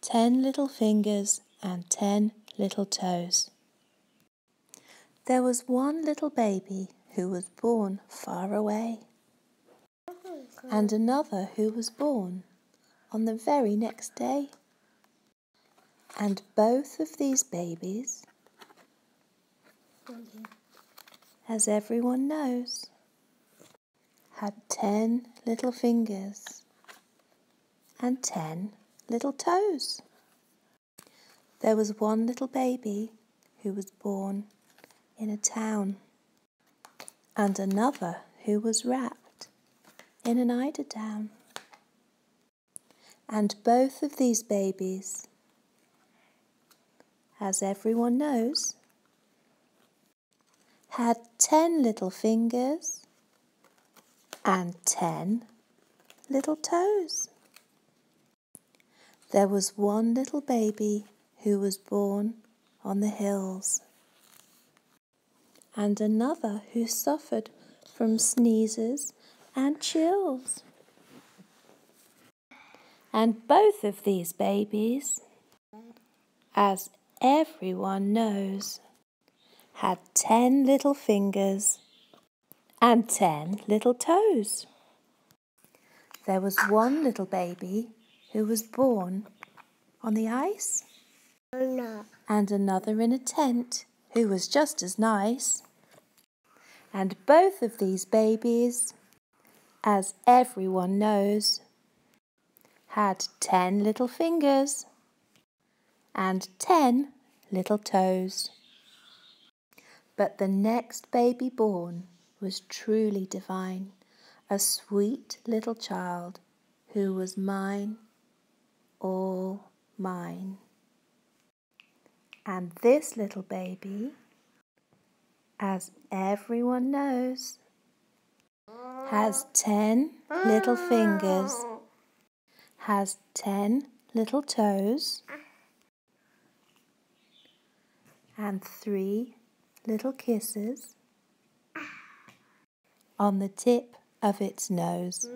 ten little fingers and ten little toes. There was one little baby who was born far away, and another who was born on the very next day. And both of these babies, as everyone knows, had ten little fingers and ten little toes. There was one little baby who was born in a town, and another who was wrapped in an eider down. And both of these babies, as everyone knows, had ten little fingers and ten little toes. There was one little baby who was born on the hills, and another who suffered from sneezes and chills. And both of these babies, as everyone knows, had ten little fingers and ten little toes. There was one little baby who was born on the ice, No. and another in a tent who was just as nice. And both of these babies, as everyone knows, had ten little fingers and ten little toes. But the next baby born was truly divine, a sweet little child who was mine all mine. And this little baby, as everyone knows, has ten little fingers, has ten little toes, and three little kisses on the tip of its nose.